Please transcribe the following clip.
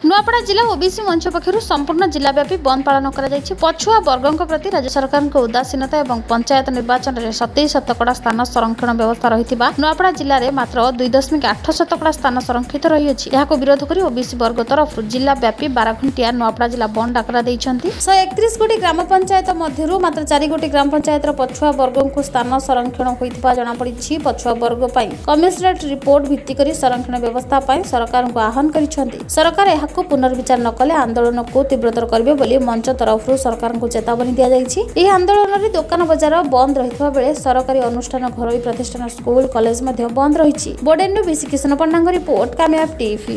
ନୂଆପଡ଼ା ଜିଲ୍ଲା ଓବିସି ମଞ୍ଚ ପକ୍ଷରୁ ସମ୍ପୂର୍ଣ୍ଣ ଜିଲ୍ଲାବ୍ୟାପୀ ବନ୍ଦ ପାଳନ କରାଯାଇଛି। ପଛୁଆ ବର୍ଗଙ୍କ ପ୍ରତି ରାଜ୍ୟ ସରକାରଙ୍କ ଉଦାସୀନତା ଏବଂ ପଞ୍ଚାୟତ ନିର୍ବାଚନରେ ସତେଇଶ ଶତକଡ଼ା ସ୍ଥାନ ସଂରକ୍ଷଣ ବ୍ୟବସ୍ଥା ରହିଥିବା ନୂଆପଡ଼ା ଜିଲ୍ଲାରେ ମାତ୍ର ଦୁଇ ଦଶମିକ ଆଠ ଶତକଡ଼ା ସ୍ଥାନ ସଂରକ୍ଷିତ ରହିଅଛି। ଏହାକୁ ବିରୋଧ କରି ଓବିସି ବର୍ଗ ତରଫରୁ ଜିଲ୍ଲାବ୍ୟାପୀ ବାରଘଣ୍ଟିଆ ନୂଆପଡ଼ା ଜିଲ୍ଲା ବନ୍ଦ ଡାକରା ଦେଇଛନ୍ତି। ଶହେ ଏକତିରିଶ ଗୋଟି ଗ୍ରାମ ପଞ୍ଚାୟତ ମଧ୍ୟରୁ ମାତ୍ର ଚାରି ଗୋଟି ଗ୍ରାମ ପଞ୍ଚାୟତର ପଛୁଆ ବର୍ଗଙ୍କୁ ସ୍ଥାନ ସଂରକ୍ଷଣ ହୋଇଥିବା ଜଣାପଡ଼ିଛି। ପଛୁଆ ବର୍ଗ ପାଇଁ କମିଶନରେଟ୍ ରିପୋର୍ଟ ଭିତ୍ତି କରି ସଂରକ୍ଷଣ ବ୍ୟବସ୍ଥା ପାଇଁ ସରକାରଙ୍କୁ ଆହ୍ୱାନ କରିଛନ୍ତି। ସରକାର ଏହାକୁ ପୁନର୍ବିଚାର ନ କଲେ ଆନ୍ଦୋଳନକୁ ତୀବ୍ରତର କରିବେ ବୋଲି ମଞ୍ଚ ତରଫରୁ ସରକାରଙ୍କୁ ଚେତାବନୀ ଦିଆଯାଇଛି। ଏହି ଆନ୍ଦୋଳନରେ ଦୋକାନ ବଜାର ବନ୍ଦ ରହିଥିବା ବେଳେ ସରକାରୀ ଅନୁଷ୍ଠାନ ଘରୋଇ ପ୍ରତିଷ୍ଠାନ ସ୍କୁଲ କଲେଜ ମଧ୍ୟ ବନ୍ଦ ରହିଛି। ବୋର୍ଡେନ୍ରୁ ବିସି କିଶନ ପଣ୍ଡାଙ୍କ ରିପୋର୍ଟ କାମୟାବ ଟିଭି